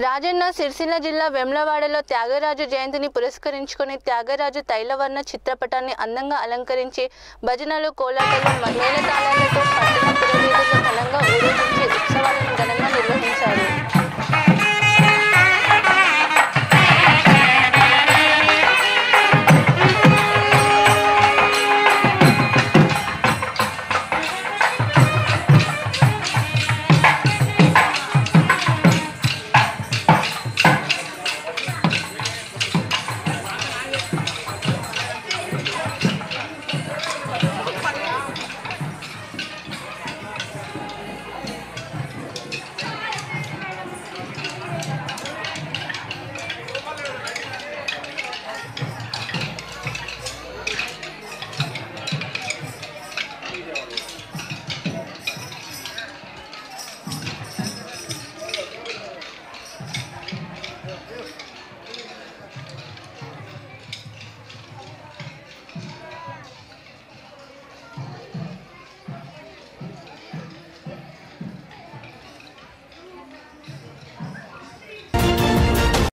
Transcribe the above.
రాజన్న సిరిసిల్ల జిల్లా వెమ్లవాడలో త్యాగరాజు జయంతిని పురస్కరించుకుని త్యాగరాజు తైలవర్ణ చిత్రపటాన్ని అందంగా అలంకరించి భజనలు కోలాటలు మేళతాళాలతో